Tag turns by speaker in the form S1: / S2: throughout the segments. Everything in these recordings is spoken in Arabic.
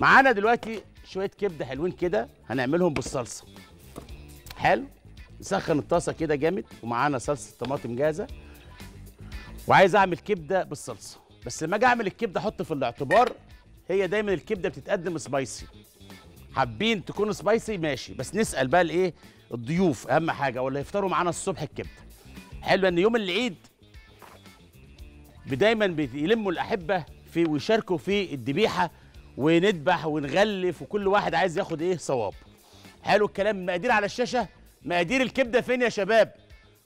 S1: معانا دلوقتي شوية كبده حلوين كده هنعملهم بالصلصة. حلو. نسخن الطاسة كده جامد ومعانا صلصة طماطم جاهزة. وعايز أعمل كبدة بالصلصة. بس لما أجي أعمل الكبدة أحط في الاعتبار هي دايما الكبدة بتتقدم سبايسي حابين تكون سبايسي ماشي. بس نسأل بقى الإيه؟ الضيوف أهم حاجة ولا يفطروا معانا الصبح الكبدة. حلو إن يوم العيد دايما بيلموا الأحبة في ويشاركوا في الذبيحه ونذبح ونغلف وكل واحد عايز ياخد إيه؟ صواب. حلو الكلام. مقادير على الشاشة. مقادير الكبدة فين يا شباب؟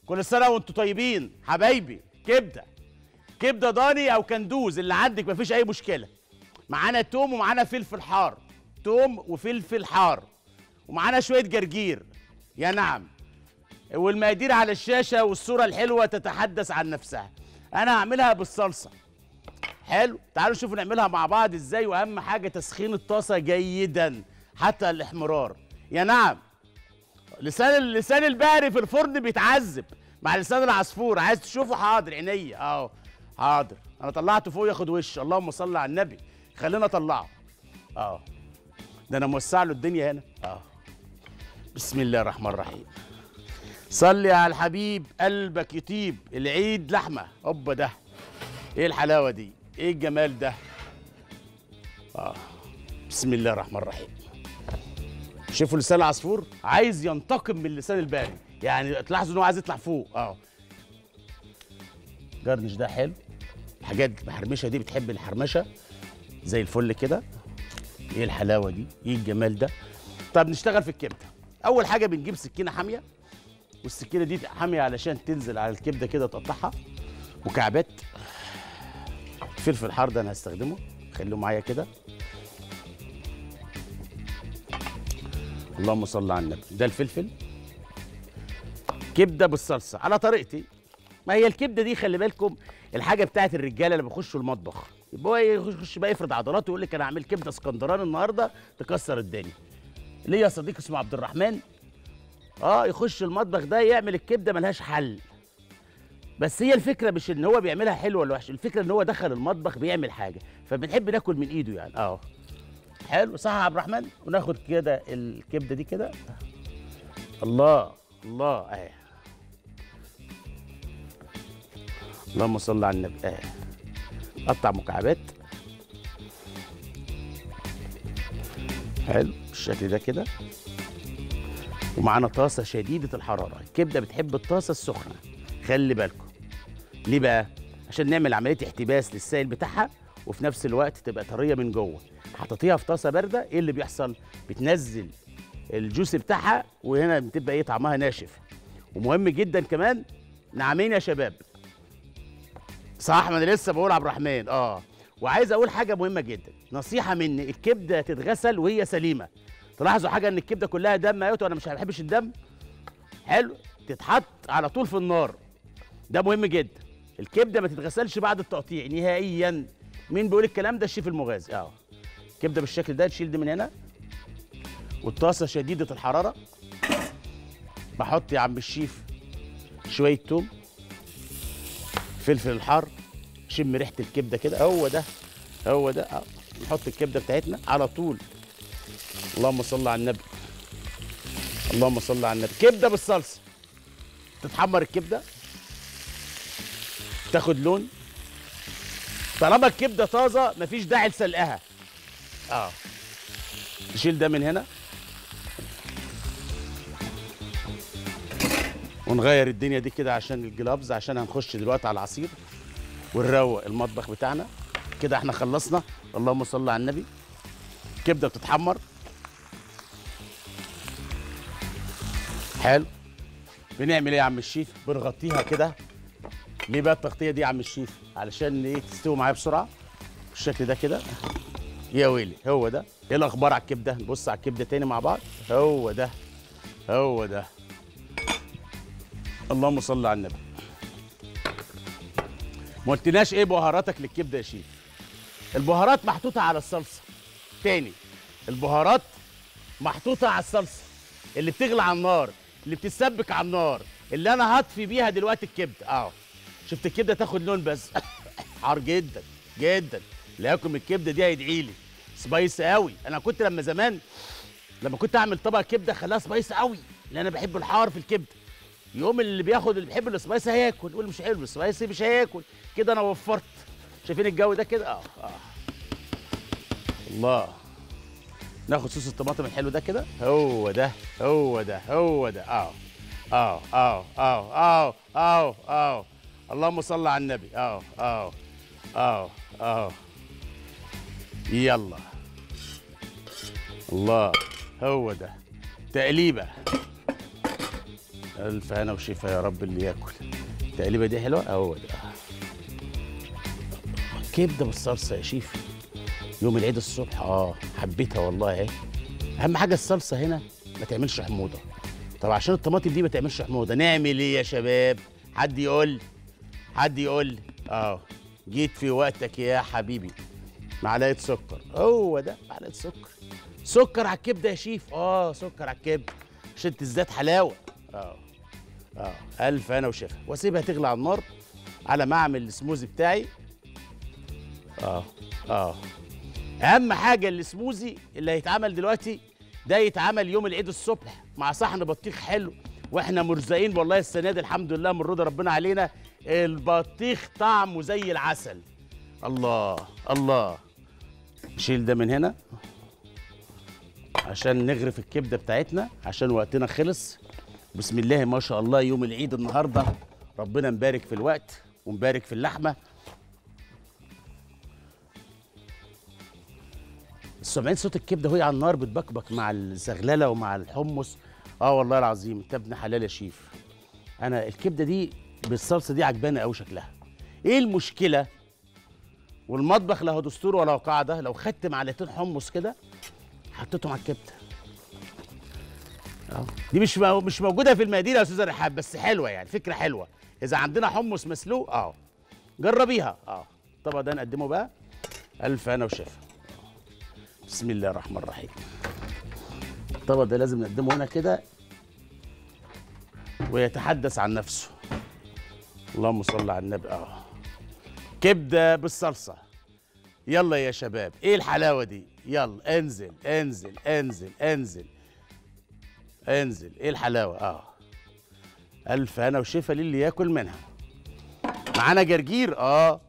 S1: كل سنة وأنتم طيبين. حبايبي كبدة. كبدة ضاني أو كندوز. اللي عندك مفيش أي مشكلة. معانا توم ومعانا فلفل حار. توم وفلفل حار. ومعانا شوية جرجير. يا نعم. والمقادير على الشاشة والصورة الحلوة تتحدث عن نفسها. أنا هعملها بالصلصة. حلو. تعالوا نشوف نعملها مع بعض إزاي واهم حاجة تسخين الطاسة جيدا. حتى الاحمرار. يا نعم. لسان اللسان البقري في الفرن بيتعذب. مع لسان العصفور. عايز تشوفه؟ حاضر. عينيا. اهو. حاضر. أنا طلعته فوق ياخد وش. اللهم صل على النبي. خلينا اطلعه. آه ده أنا موسع له الدنيا هنا. آه بسم الله الرحمن الرحيم. صلي على الحبيب قلبك يطيب. العيد لحمة. هوبا ده. إيه الحلاوة دي؟ إيه الجمال ده؟ آه بسم الله الرحمن الرحيم. شوفوا لسان العصفور عايز ينتقم من لسان الباري. يعني تلاحظوا ان هو عايز يطلع فوق. آه. جرنش ده حلو. الحاجات المحرمشه دي بتحب الحرمشة؟ زي الفل كده. إيه الحلاوة دي؟ إيه الجمال ده؟ طب نشتغل في الكبدة. أول حاجة بنجيب سكينة حامية. والسكينة دي حامية علشان تنزل على الكبدة كده تقطعها. مكعبات. الفلفل الحار ده أنا هستخدمه. خليه معايا كده. اللهم صل على النبي. ده الفلفل. كبدة بالصلصة. على طريقتي. ما هي الكبدة دي خلي بالكم الحاجة بتاعت الرجالة اللي بيخشوا المطبخ. يبقى هو يخش بقى يفرض عضلاته ويقول لك أنا هعمل كبدة اسكندراني النهارده تكسر الدنيا. ليا صديق اسمه عبد الرحمن. آه يخش المطبخ ده يعمل الكبدة ملهاش حل. بس هي الفكرة مش إن هو بيعملها حلو ولا وحش الفكرة إن هو دخل المطبخ بيعمل حاجة فبنحب ناكل من إيده يعني. آه. حلو صح يا عبد الرحمن؟ وناخد كده الكبدة دي كده. الله الله اهي اللهم صل على النبي اهي قطع مكعبات. حلو بالشكل ده كده. ومعانا طاسة شديدة الحرارة. الكبدة بتحب الطاسة السخنة خلي بالكم. ليه بقى؟ عشان نعمل عملية احتباس للسائل بتاعها وفي نفس الوقت تبقى طرية من جوه. حطيتيها في طاسة باردة إيه اللي بيحصل؟ بتنزل الجوس بتاعها وهنا بتبقى إيه؟ طعمها ناشف. ومهم جدا كمان نعمين يا شباب. صح ما أنا لسه بقول عبد الرحمن. آه. وعايز أقول حاجة مهمة جدا. نصيحة مني الكبدة تتغسل وهي سليمة. تلاحظوا حاجة إن الكبدة كلها دم؟ أيوه وأنا مش بحبش الدم. حلو. تتحط على طول في النار. ده مهم جدا. الكبده ما تتغسلش بعد التقطيع نهائيا. مين بيقول الكلام ده؟ الشيف المغازي. آه. كبده بالشكل ده نشيل دي من هنا. والطاسة شديدة الحرارة. بحط يا عم الشيف شوية توم. فلفل الحار. شم ريحة الكبده كده. هو ده. هو ده. آه. نحط الكبده بتاعتنا على طول. اللهم صل على النبي. اللهم صل على النبي. كبده بالصلصة. تتحمر الكبده. تاخد لون. طالما الكبده طازه مفيش داعي لسلقها. آه. نشيل ده من هنا. ونغير الدنيا دي كده عشان الجلافز عشان هنخش دلوقتي على العصير ونروق المطبخ بتاعنا. كده إحنا خلصنا. اللهم صل على النبي. كبده بتتحمر. حلو. بنعمل إيه يا عم الشيف؟ بنغطيها كده. ليه بقى التغطية دي يا عم الشيف؟ علشان إيه؟ تستوي معايا بسرعة. بالشكل ده كده. يا ويلي هو ده. إيه الأخبار على الكبدة؟ نبص على الكبدة تاني مع بعض. هو ده. هو ده. اللهم صل على النبي. ما قلتناش إيه بهاراتك للكبدة يا شيف؟ البهارات محطوطة على الصلصة. تاني البهارات محطوطة على الصلصة. اللي بتغلى على النار اللي بتتسبك على النار. اللي أنا هطفي بيها دلوقتي الكبدة. آه. شفت الكبدة تاخد لون بس. حار جدا جدا. من الكبدة دي هيدعي لي. spicy قوي أنا كنت لما زمان لما كنت أعمل طبق كبدة خلاها spicy قوي لأن أنا بحب الحار في الكبدة. يوم اللي بياخد اللي بيحب ال spicy هياكل يقول مش حلو ال spicy مش هياكل. كده أنا وفرت. شايفين الجو ده كده؟ آه آه. الله. ناخد صوص الطماطم الحلو ده كده؟ هو ده هو ده هو ده. آه آه آه آه آه آه آه. اللهم صل على النبي. آه آه آه آه. يلا. الله هو ده. تقليبة. ألف هنا وشفا يا رب اللي ياكل. التقليبه دي حلوة؟ هو ده. كبدة بالصلصة يا شيف. يوم العيد الصبح. آه حبيتها والله أهي. أهم حاجة الصلصة هنا ما تعملش حموضة. طب عشان الطماطم دي ما تعملش حموضة. نعمل إيه يا شباب؟ حد يقول حد يقول لي آه جيت في وقتك يا حبيبي معلقه سكر. هو ده معلقه سكر. سكر على الكبده يا شيف. آه سكر على الكبده عشان تزداد حلاوة. آه آه ألف أنا وشفا وأسيبها تغلي على النار على ما أعمل السموزي بتاعي. آه آه. أهم حاجة السموزي اللي هيتعمل دلوقتي ده يتعمل يوم العيد الصبح مع صحن بطيخ حلو. وإحنا مرزقين والله السنة دي الحمد لله من رضا ربنا علينا. البطيخ طعمه زي العسل. الله الله. نشيل ده من هنا. عشان نغرف الكبدة بتاعتنا عشان وقتنا خلص. بسم الله ما شاء الله يوم العيد النهارده. ربنا مبارك في الوقت ومبارك في اللحمة. سامعين صوت الكبدة وهي على النار بتبكبك مع الزغللة ومع الحمص. آه والله العظيم. انت ابن حلال يا شيف. أنا الكبده دي بالصلصه دي عجبانه قوي شكلها. إيه المشكلة؟ والمطبخ له دستور ولا قاعدة. لو خدت معلقتين حمص كده حطيتهم على الكبده. آه دي مش مو- مش موجوده في المقادير يا أستاذة رحاب بس حلوة يعني فكره حلوة. اذا عندنا حمص مسلوق آه. جربيها. آه. الطبق ده نقدمه بقى. الف أنا وشفا بسم الله الرحمن الرحيم. الطبق ده لازم نقدمه هنا كده ويتحدث عن نفسه. اللهم صل على النبي. آه. كبدة بالصلصة. يلا يا شباب إيه الحلاوة دي؟ يلا انزل انزل انزل انزل. انزل إيه الحلاوة؟ آه. ألف هنا وشفا للي ياكل منها. معانا جرجير؟ آه.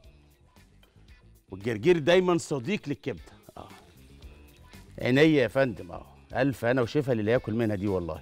S1: والجرجير دايما صديق للكبدة. آه. عينيا يا فندم آه. ألف هنا وشفا للي ياكل منها دي والله.